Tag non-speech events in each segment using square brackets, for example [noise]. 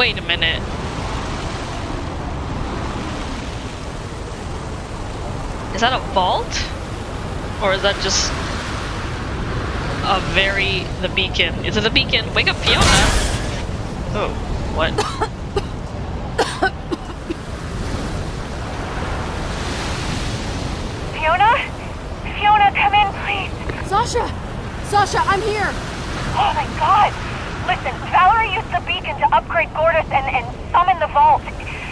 Wait a minute. Is that a vault? Or is that just a very the beacon? Is it the beacon? Wake up, Fiona! Oh, what? [coughs] Fiona? Fiona, come in, please. Sasha! Sasha, I'm here! Oh my god. Listen, used the beacon to upgrade Gortys and, and summon the vault.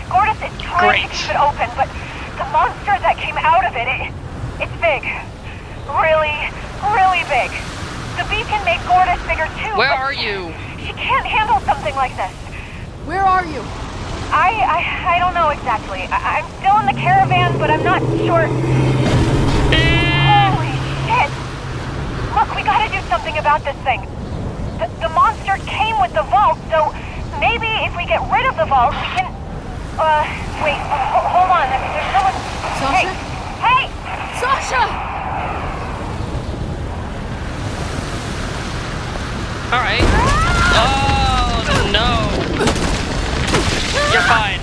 Gortys is trying Great. to keep it open, but the monster that came out of it, it, it's big. Really, really big. The beacon made Gortys bigger too. Where are you? She can't handle something like this. Where are you? I, I, I don't know exactly. I, I'm still in the caravan, but I'm not sure. Holy shit! Look, we gotta do something about this thing. The, the came with the vault, so maybe if we get rid of the vault, we can. Uh, wait, ho- hold on. There's someone. Sasha? Hey! Hey! Sasha! Alright. Oh, no. You're fine.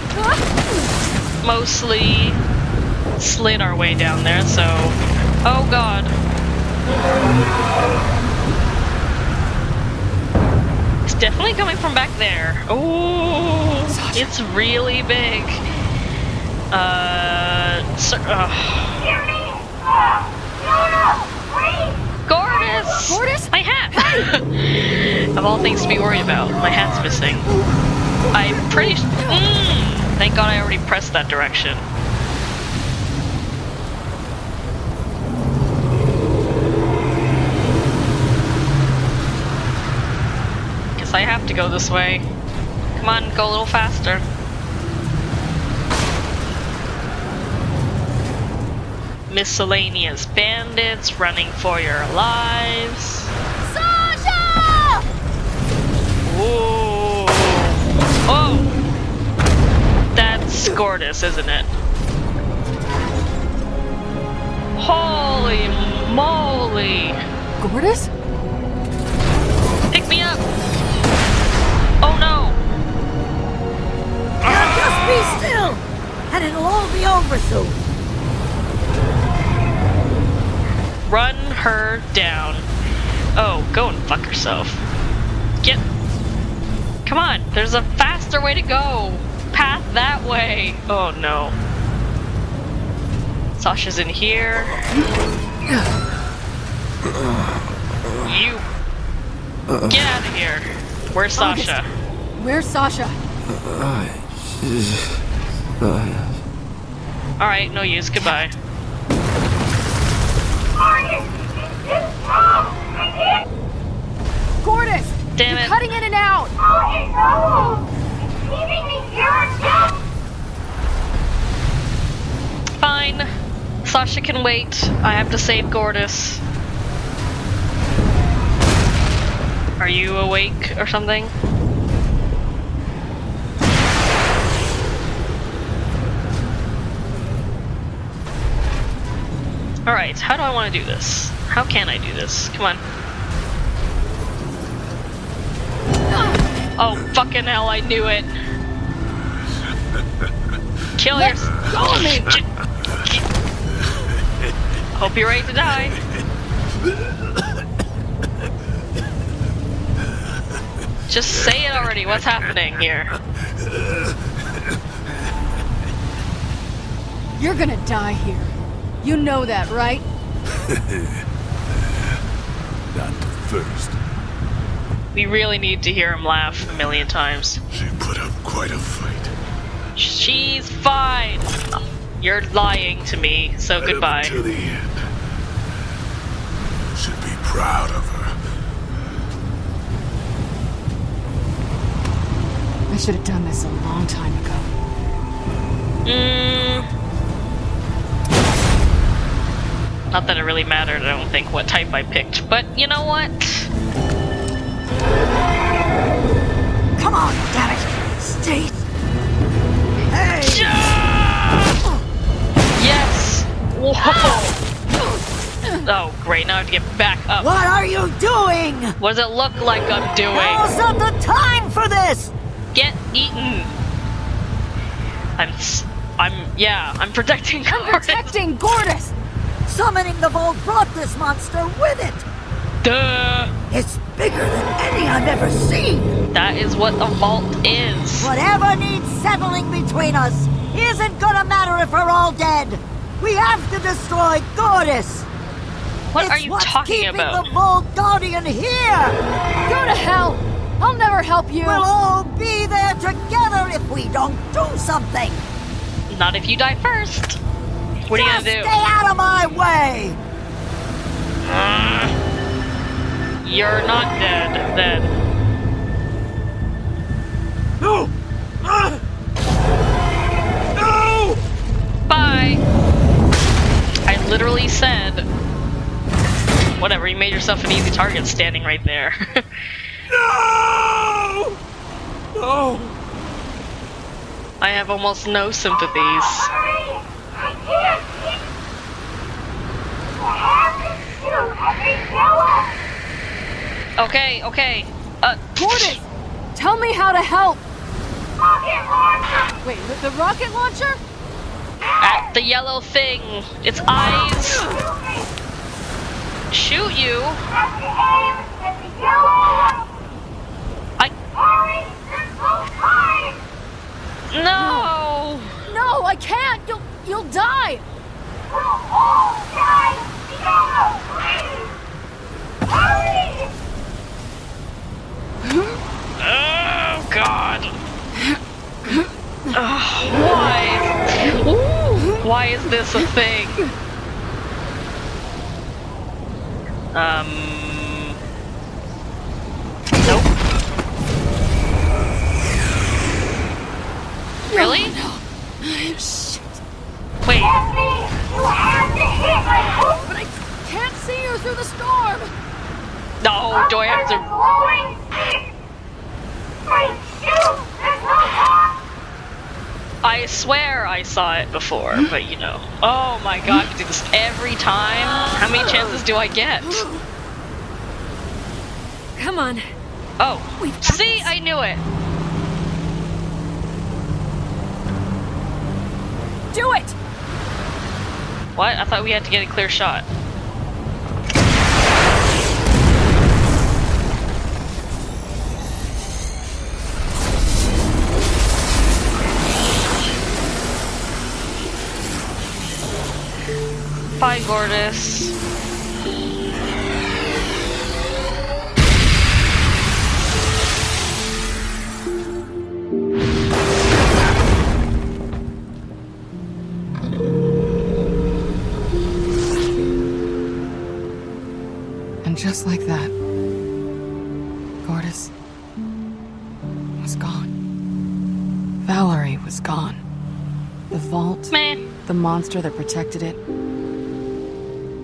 Mostly slid our way down there, so... Oh god. Definitely coming from back there. Oh, it's really big. Uh, sir, uh, Hear me! Fiona! Gortys! Gortys? My hat! [laughs] of all things to be worried about, my hat's missing. I'm pretty mm, Thank god I already pressed that direction. Guess I have to go this way. Come on, go a little faster. Miscellaneous bandits running for your lives. Sasha! Ooh. Oh! That's Gortys, isn't it? Holy moly! Gortys? Down. Oh, go and fuck yourself. Get. Come on, there's a faster way to go! Path that way! Oh no. Sasha's in here. You. Get out of here. Where's Sasha? Where's Sasha? Alright, no use, goodbye. It's wrong! I can't! Gortys! Damn it. cutting in and out! Oh, no! It's leaving me here! Fine. Sasha can wait. I have to save Gortys. Are you awake or something? Alright, how do I want to do this? How can I do this? Come on. Oh, fucking hell, I knew it. Kill Let yourself. me! Hope you're ready to die. Just say it already. What's happening here? You're gonna die here. You know that, right? [laughs] Not the first. We really need to hear him laugh a million times. She put up quite a fight. She's fine. You're lying to me, so Right up goodbye. until the end. Should be proud of her. I should have done this a long time ago. Mm. Not that it really mattered, I don't think, what type I picked. But you know what? Come on, damn it! Stay. Hey! Yes! Whoa! Oh, great, now I have to get back up. What are you doing? What does it look like I'm doing? Now's not the time for this! Get eaten. I'm. I'm. Yeah. I'm protecting. [laughs] I'm protecting Gortys! Summoning the vault brought this monster with it. Duh. It's bigger than any I've ever seen. That is what the vault is. Whatever needs settling between us isn't gonna matter if we're all dead. We have to destroy Gortys. What it's are you what's talking keeping about? the Vault Guardian here. Go to hell! I'll never help you! We'll all be there together if we don't do something. Not if you die first. What are you Just gonna stay out of my way. do? You're not dead then. No! Ah! No! Bye. I literally said. Whatever. You made yourself an easy target standing right there. [laughs] No! No! I have almost no sympathies. Hurry! I can't see! What happened to every yellow Okay. Okay. Uh. [laughs] Gortys! Tell me how to help! rocket launcher? Wait, the, the rocket launcher? At the yellow thing. Its eyes. Shoot you. Have to aim at the yellow! I. No! No. No, I can't! You'll you'll die! We'll all die together! Please! Hurry! Oh God. Why? Ooh, why is this a thing? Um. Really? Shit. Wait. You have to hit my hook! But I can't see you through the storm! No. Do I have to? Glowing stick! Wait! There's no time! I swear I saw it before, but you know. Oh my god, I do this every time. How many chances do I get? Come on. Oh, We've see. I knew it. Do it! What? I thought we had to get a clear shot. Bye, Gortys. And just like that, Gortys was gone. Vallory was gone. The vault, Man, the monster that protected it,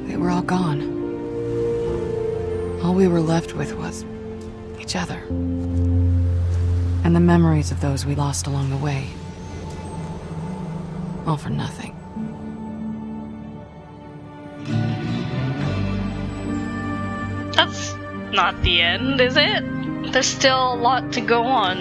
they were all gone. All we were left with was each other. And the memories of those we lost along the way. All for nothing. Not the end, is it? There's still a lot to go on.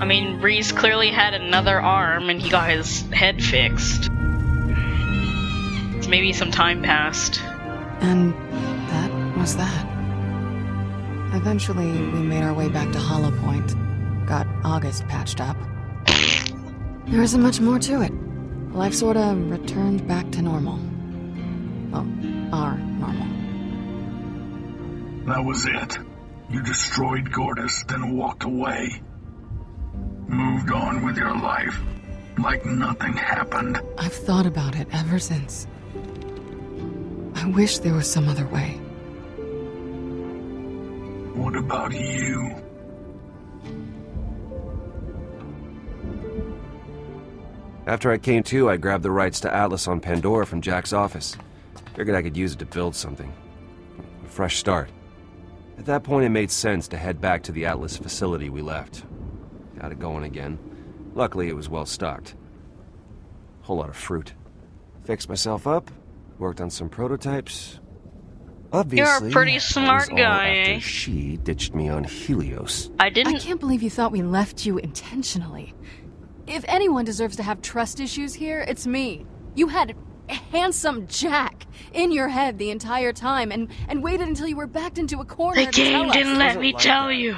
I mean, Rhys clearly had another arm and he got his head fixed. Maybe some time passed. And that was that. Eventually, we made our way back to Hollow Point. Got August patched up. There isn't much more to it. Life sorta returned back to normal. Well, our normal. That was it. You destroyed Gortys, then walked away. Moved on with your life. Like nothing happened. I've thought about it ever since. I wish there was some other way. What about you? After I came to, I grabbed the rights to Atlas on Pandora from Jack's office. Figured I could use it to build something. A fresh start. At that point, it made sense to head back to the Atlas facility we left. Got it going again. Luckily, it was well stocked. Whole lot of fruit. Fixed myself up, worked on some prototypes. Obviously, You're a pretty smart guy, after eh? She ditched me on Helios. I I didn't. I can't believe you thought we left you intentionally. If anyone deserves to have trust issues here, it's me. You had handsome Jack in your head the entire time and, and waited until you were backed into a corner The to tell game us. didn't let me like tell that. you.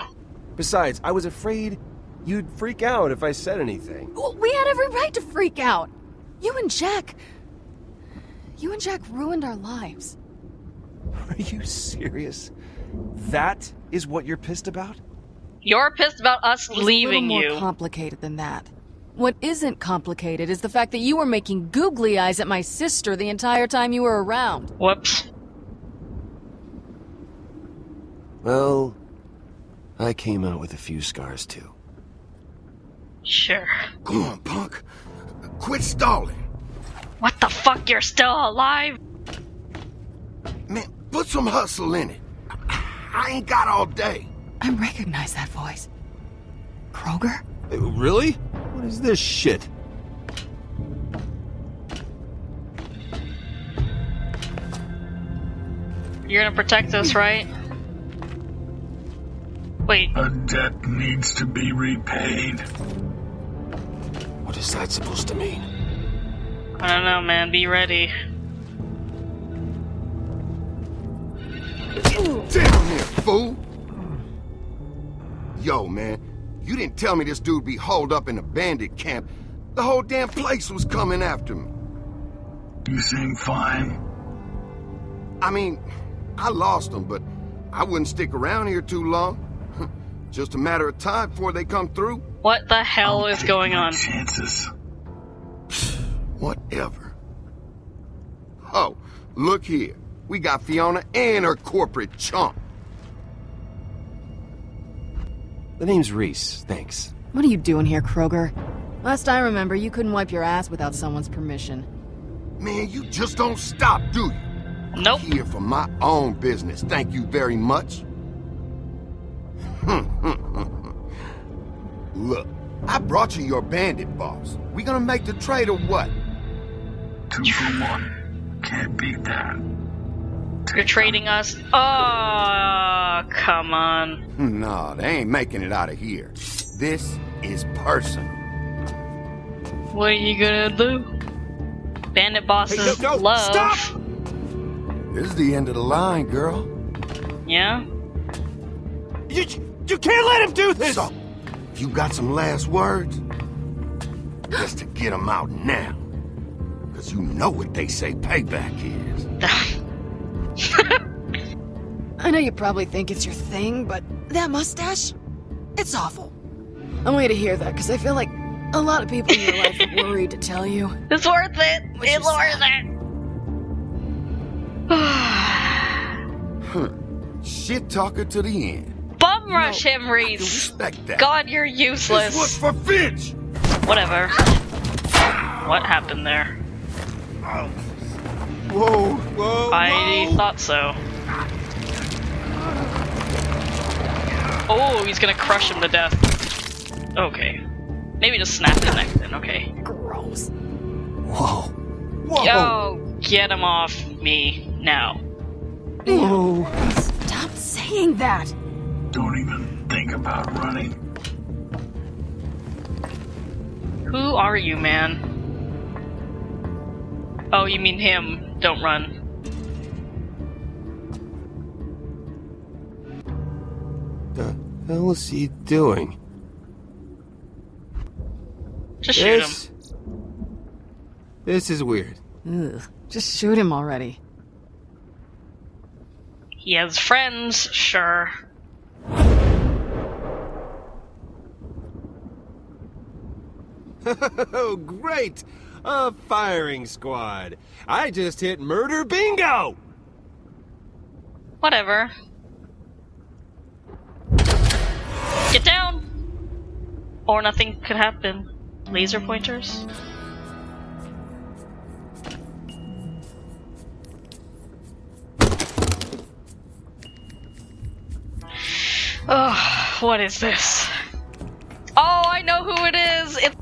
Besides, I was afraid you'd freak out if I said anything. Well, We had every right to freak out. You and Jack. You and Jack ruined our lives. [laughs] Are you serious? That is what you're pissed about? You're pissed about us It was leaving a little you. more complicated than that. What isn't complicated is the fact that you were making googly eyes at my sister the entire time you were around. Whoops. Well, I came out with a few scars too. Sure. Come on, punk. Quit stalling. What the fuck? You're still alive? Man, put some hustle in it. I ain't got all day. I recognize that voice. Kroger? Uh, Really? What is this shit? You're gonna protect us, right? Wait, A debt needs to be repaid. What is that supposed to mean? I don't know, man. Be ready. Down there, fool. Yo, man, you didn't tell me this dude be holed up in a bandit camp. The whole damn place was coming after me. You seem fine. I mean, I lost them, but I wouldn't stick around here too long. [laughs] Just a matter of time before they come through. What the hell I'll is going on? Chances. [sighs] Whatever. Oh, look here. We got Fiona and her corporate chump. The name's Rhys, thanks. What are you doing here, Kroger? Last I remember, you couldn't wipe your ass without someone's permission. Man, you just don't stop, do you? Nope. Here for my own business. Thank you very much. [laughs] Look, I brought you your bandit boss. We gonna make the trade or what? Two for one. Can't beat that. You're trading us? Oh, come on. No, they ain't making it out of here. This is personal. What are you gonna do? Bandit bosses love. Stop! This is the end of the line, girl. Yeah? You, you can't let him do this! So, you got some last words? Just to get them out now. Because you know what they say payback is. [laughs] [laughs] I know you probably think it's your thing, but that mustache? It's awful. I want you to hear that, because I feel like a lot of people in your life are worried to tell you. [laughs] It's worth it. It's is worth it. [sighs] Shit talker to the end. Bum rush him, I can Rhys. respect that. God, you're this was for Finch! Whatever. What happened there? Whoa, whoa, I whoa. thought so. Oh, he's gonna crush him to death. Okay. Maybe just snap his neck then, okay. Gross. Whoa. Whoa. Yo, get him off me now. Whoa. Stop saying that! Don't even think about running. Who are you, man? Oh, you mean him. Don't run. The hell is he doing? Just shoot him. This. This is weird. Ugh. Just shoot him already. He has friends, sure. [laughs] Oh, great! A firing squad. I just hit murder bingo! Whatever. Get down! Or nothing could happen. Laser pointers? Oh, what is this? Oh, I know who it is! It's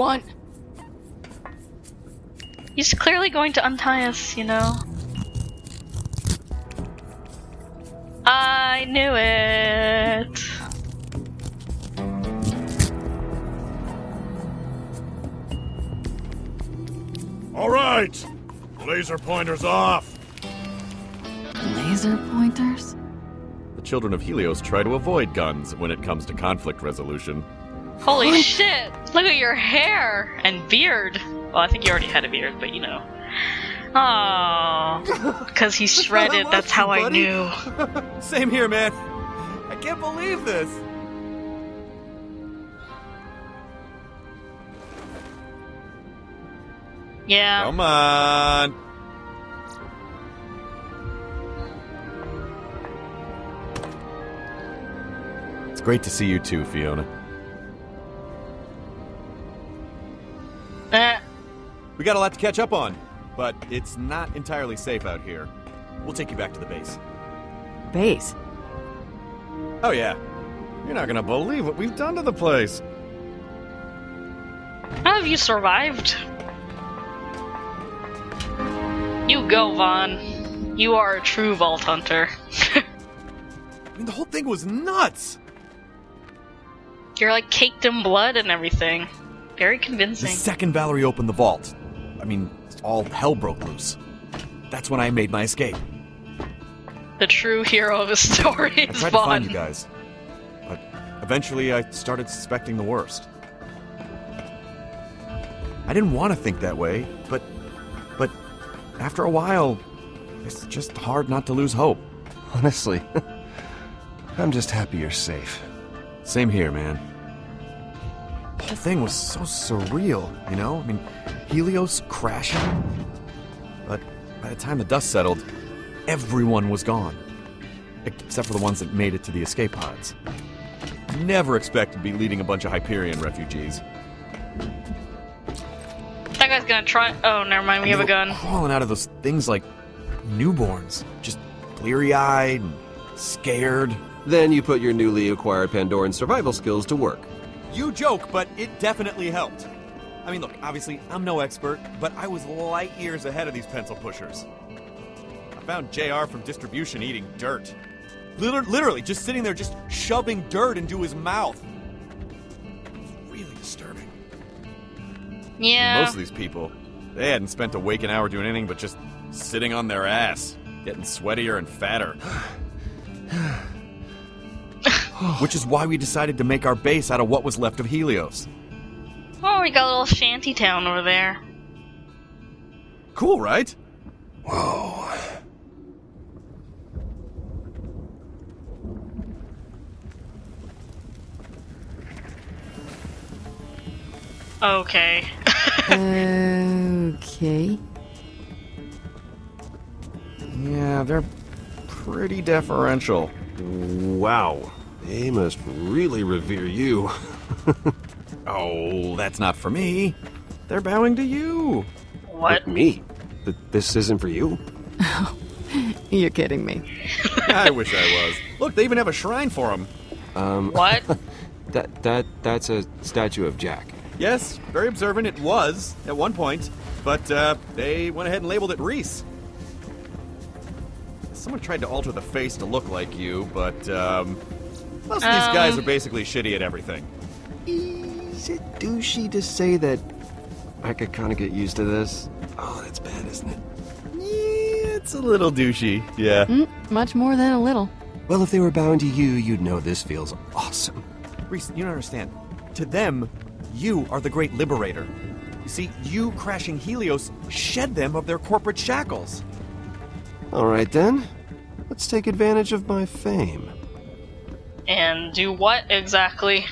want? He's clearly going to untie us, you know. I knew it. All right! Laser pointers off! Laser pointers? The children of Helios try to avoid guns when it comes to conflict resolution. Holy shit! Look at your hair and beard. Well, I think you already had a beard, but you know. Oh, because he's shredded. That's how I knew. [laughs] Same here, man. I can't believe this. Yeah. Come on! It's great to see you too, Fiona. We got a lot to catch up on, but it's not entirely safe out here. We'll take you back to the base. Base. Oh, yeah. You're not gonna believe what we've done to the place. How have you survived? You go, Vaughn. You are a true vault hunter. [laughs] I mean, the whole thing was nuts! You're like caked in blood and everything. Very convincing. The convincing. second Vallory opened the vault, I mean, all hell broke loose. That's when I made my escape. The true hero of the story I is tried to find you guys, but eventually I started suspecting the worst. I didn't want to think that way, but but after a while, it's just hard not to lose hope. Honestly, [laughs] I'm just happy you're safe. Same here, man. The whole thing was so surreal, you know? I mean, Helios crashing. But by the time the dust settled, everyone was gone. Except for the ones that made it to the escape pods. Never expected to be leading a bunch of Hyperion refugees. That guy's gonna try. Oh, never mind. We And have a gun. Crawling out of those things like newborns, just bleary-eyed and scared. Then you put your newly acquired Pandoran survival skills to work. You joke, but it definitely helped. I mean, look, obviously, I'm no expert, but I was light years ahead of these pencil pushers. I found JR from distribution eating dirt. Liter- literally, just sitting there, just shoving dirt into his mouth. It's really disturbing. Yeah. Most of these people, they hadn't spent a waking hour doing anything but just sitting on their ass, getting sweatier and fatter. [sighs] Which is why we decided to make our base out of what was left of Helios. Oh, we got a little shanty town over there. Cool, right? Whoa. Okay. [laughs] okay. Yeah, they're pretty deferential. Wow. They must really revere you. [laughs] Oh, that's not for me. They're bowing to you. What? Me? Th- this isn't for you? [laughs] You're kidding me. I wish I was. Look, they even have a shrine for him. Um, What? [laughs] that that that's a statue of Jack. Yes, very observant it was at one point, but uh, they went ahead and labeled it Rhys. Someone tried to alter the face to look like you, but um, most of these Um. guys are basically shitty at everything. Is it douchey to say that I could kind of get used to this? Oh, that's bad, isn't it? Yeah, it's a little douchey. Yeah. Mm, much more than a little. Well, if they were bowing to you, you'd know this feels awesome. Rhys, you don't understand. To them, you are the great liberator. You see, you crashing Helios shed them of their corporate shackles. All right then, let's take advantage of my fame. and do what exactly?